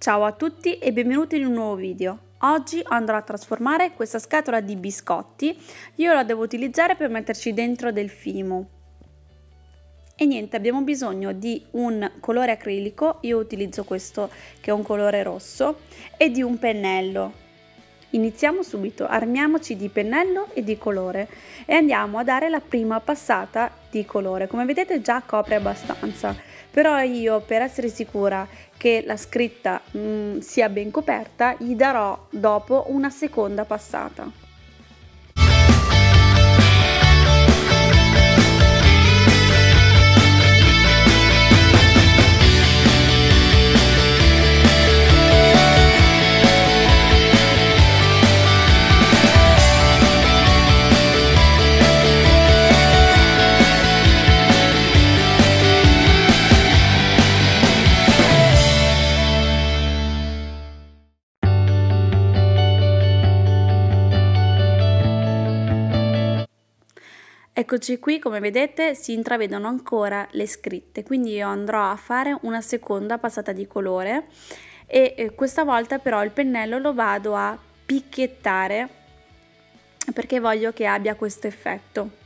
Ciao a tutti e benvenuti in un nuovo video. Oggi andrò a trasformare questa scatola di biscotti. Io la devo utilizzare per metterci dentro del fimo. E niente, abbiamo bisogno di un colore acrilico, io utilizzo questo che è un colore rosso, e di un pennello. Iniziamo subito, armiamoci di pennello e di colore e andiamo a dare la prima passata di colore. Come vedete già copre abbastanza però io per essere sicura che la scritta mh, mm, sia ben coperta gli darò dopo una seconda passata. Eccoci qui, come vedete si intravedono ancora le scritte, quindi io andrò a fare una seconda passata di colore e eh, questa volta però il pennello lo vado a picchiettare perché voglio che abbia questo effetto.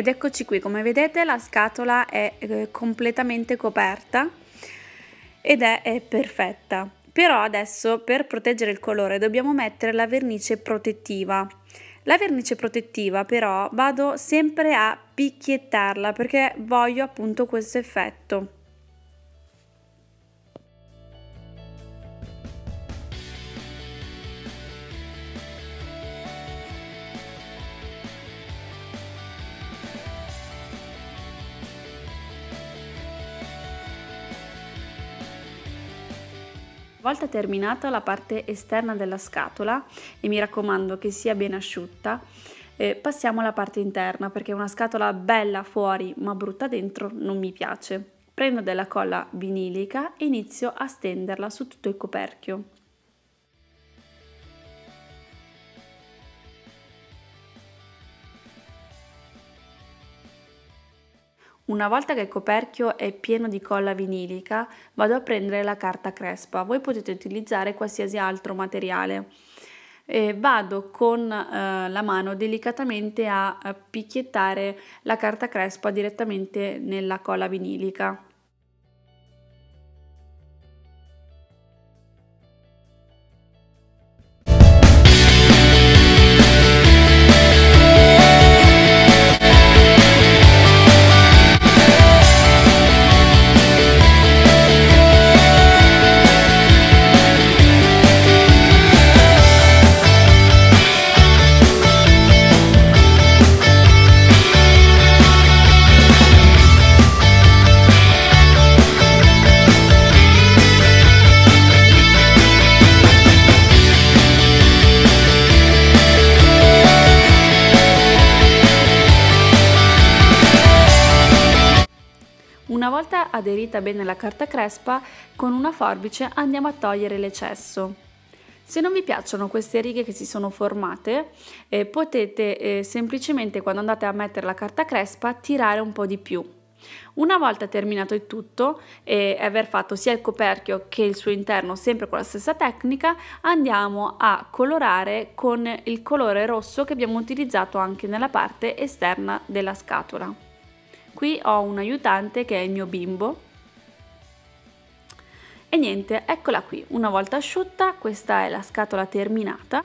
Ed eccoci qui, come vedete la scatola è eh, completamente coperta ed è, è perfetta. Però adesso per proteggere il colore dobbiamo mettere la vernice protettiva. La vernice protettiva però vado sempre a picchiettarla perché voglio appunto questo effetto. Volta terminata la parte esterna della scatola e mi raccomando che sia ben asciutta, eh, passiamo alla parte interna perché una scatola bella fuori ma brutta dentro non mi piace. Prendo della colla vinilica e inizio a stenderla su tutto il coperchio. Una volta che il coperchio è pieno di colla vinilica, vado a prendere la carta crespa. Voi potete utilizzare qualsiasi altro materiale. E vado con eh, la mano delicatamente a, a picchiettare la carta crespa direttamente nella colla vinilica. Volta aderita bene la carta crespa, con una forbice andiamo a togliere l'eccesso. Se non vi piacciono queste righe che si sono formate, eh, potete eh, semplicemente quando andate a mettere la carta crespa tirare un po' di più. Una volta terminato il tutto e aver fatto sia il coperchio che il suo interno sempre con la stessa tecnica, andiamo a colorare con il colore rosso che abbiamo utilizzato anche nella parte esterna della scatola. Qui ho un aiutante che è il mio bimbo. E niente, eccola qui, una volta asciutta questa è la scatola terminata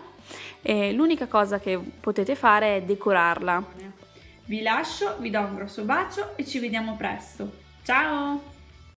l'unica cosa che potete fare è decorarla. Vi lascio, vi do un grosso bacio e ci vediamo presto. Ciao!